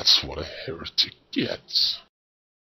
That's what a heretic gets.